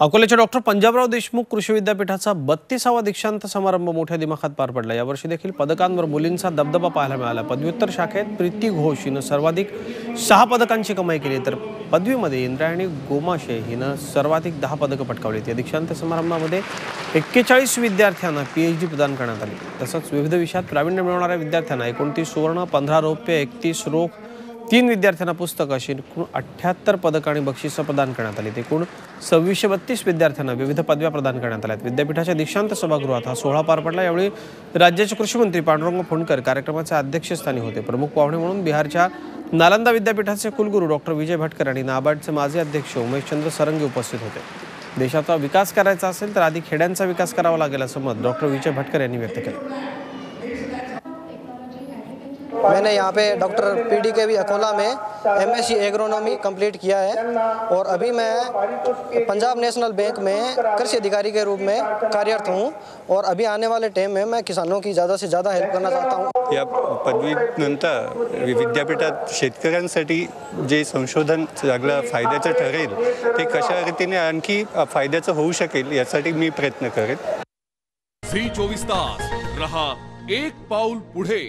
अकोल्याच्या डॉक्टर पंजाबराव देशमुख कृषी विद्यापीठाचा बत्तीसावा दीक्षांत समारंभ मोठ्या दिमाखात पार पडला. यावर्षी देखील पदकांवर मुलींचा दबदबा पाहायला मिळाला. पदव्युत्तर शाखेत प्रीती घोष हिनं सर्वाधिक सहा पदकांची कमाई केली. तर पदवीमध्ये इंद्रायणी गोमाशे हिनं सर्वाधिक दहा पदकं पटकावलीत या दीक्षांत समारंभामध्ये एक्केचाळीस विद्यार्थ्यांना पीएच डी प्रदान करण्यात आली. तसंच विविध विषयात प्रावीण्य मिळवणाऱ्या विद्यार्थ्यांना एकोणतीस सुवर्ण पंधरा रौप्य एकतीस रोख तीन विद्यार्थ्यांना पुस्तक अशी एकूण अठ्ठ्याहत्तर पदकं आणि बक्षिसं प्रदान करण्यात आली. एकूण सव्वीसशे बत्तीस विद्यार्थ्यांना विविध पदव्या प्रदान करण्यात आल्या विद्यापीठाच्या दीक्षांत सभागृहात हा सोहळा पार पडला. यावेळी राज्याचे कृषीमंत्री पांडुरंग फुंडकर कार्यक्रमाच्या अध्यक्षस्थानी होते. प्रमुख पाहुणे म्हणून बिहारच्या नालंदा विद्यापीठाचे कुलगुरू डॉक्टर विजय भटकर आणि नाबार्डचे माजी अध्यक्ष उमेशचंद्र सरंगे उपस्थित होते. देशाचा विकास करायचा असेल तर आधी खेड्यांचा विकास करावा लागेल असं मत डॉक्टर विजय भटकर यांनी व्यक्त केलं. मैंने यहाँ पे doctor P D K V Akola में M S C agronomy complete KIA है और अभी मैं पंजाब नेशनल बैंक में कृषि अधिकारी के रूप में कार्यरत हूँ और अभी आने वाले टाइम में मैं किसानों की ज़्यादा से ज़्यादा हेल्प करना चाहता हूँ। या पदवीनंतर विद्यापीठात शेतकऱ्यांसाठी जे संशोधन चांगलं फायद्याचं ठरेल ते कशा रीतीने आणखी फायद्याचं होऊ शकेल यासाठी मी प्रयत्न करेन. झी चोवीस तास रहा एक पाऊल पुढे.